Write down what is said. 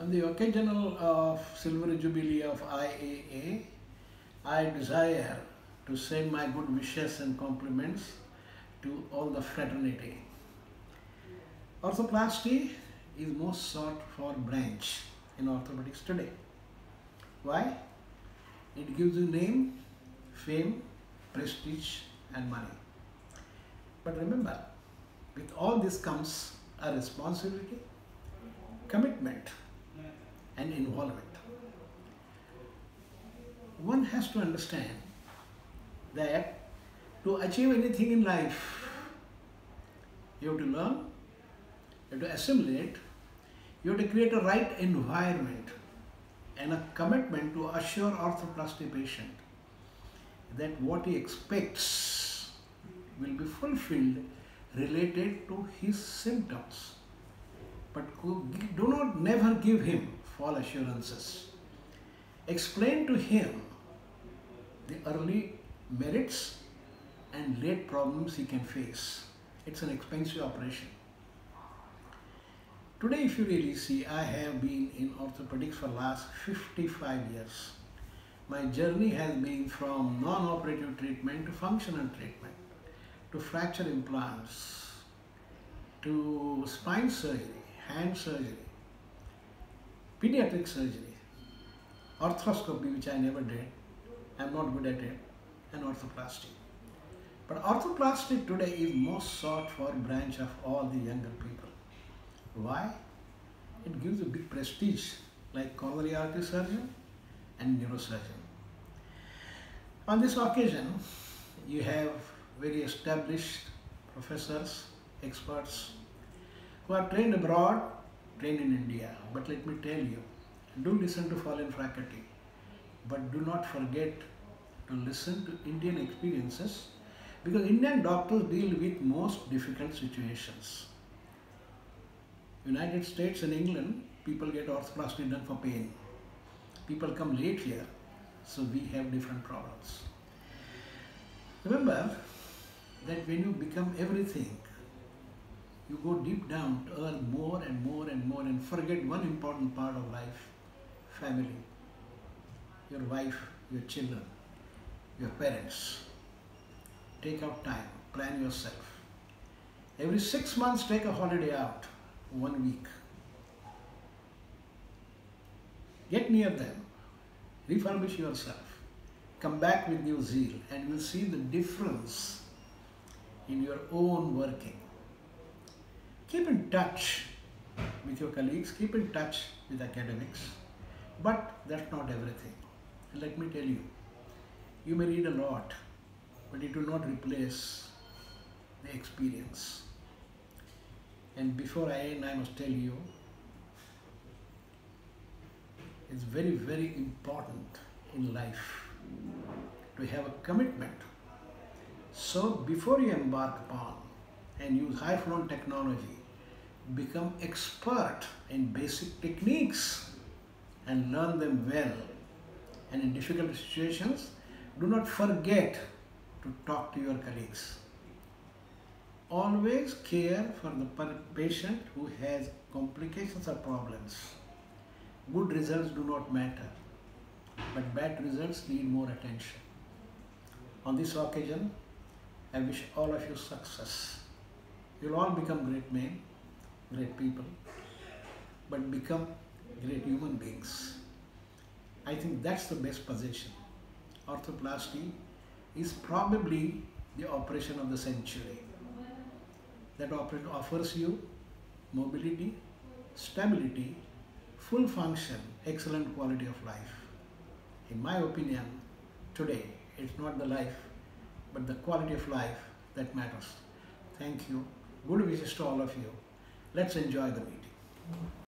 On the occasional uh, of Silver Jubilee of IAA, I desire to send my good wishes and compliments to all the fraternity. Arthroplasty is most sought for branch in orthopedics today. Why? It gives you name, fame, prestige and money. But remember, with all this comes a responsibility, commitment and involvement. One has to understand that to achieve anything in life, you have to learn, you have to assimilate, you have to create a right environment and a commitment to assure arthroplasty patient that what he expects will be fulfilled related to his symptoms. But do not never give him false assurances. Explain to him the early merits and late problems he can face. It's an expensive operation. Today, if you really see, I have been in orthopedics for last 55 years. My journey has been from non-operative treatment to functional treatment, to fracture implants, to spine surgery, hand surgery, pediatric surgery, arthroscopy, which I never did, I'm not good at it, and arthroplasty. But arthroplasty today is most sought for branch of all the younger people. Why? It gives a big prestige like coronary artery surgeon and neurosurgeon. On this occasion, you have very established professors, experts who are trained abroad, trained in India. But let me tell you, do listen to fallen faculty, but do not forget to listen to Indian experiences because Indian doctors deal with most difficult situations. United States and England, people get arthroplasty done for pain. People come late here, so we have different problems. Remember that when you become everything, you go deep down to earn more and more and more and forget one important part of life, family, your wife, your children, your parents. Take out time, plan yourself. Every six months, take a holiday out, one week. Get near them, refurbish yourself, come back with new zeal, and you'll see the difference in your own working. Keep in touch with your colleagues, keep in touch with academics, but that's not everything. Let me tell you, you may read a lot, but it will not replace the experience. And before I end, I must tell you, it's very, very important in life to have a commitment. So before you embark upon and use high flown technology, become expert in basic techniques and learn them well. And in difficult situations, do not forget to talk to your colleagues. Always care for the patient who has complications or problems. Good results do not matter, but bad results need more attention. On this occasion, I wish all of you success. You'll all become great men, great people, but become great human beings. I think that's the best position. Arthroplasty is probably the operation of the century. That operation offers you mobility, stability, full function, excellent quality of life. In my opinion, today it's not the life, but the quality of life that matters. Thank you. Good wishes to all of you. Let's enjoy the meeting.